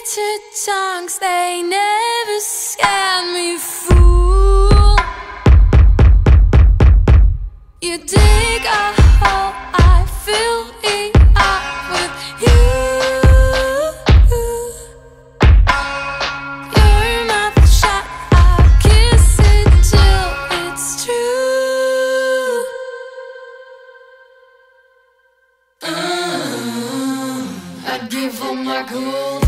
native tongues, they never scared me, fool. You dig a hole, I fill it up with you. Your mouth shut, I kiss it till it's true. Mm, I'd give all my gold.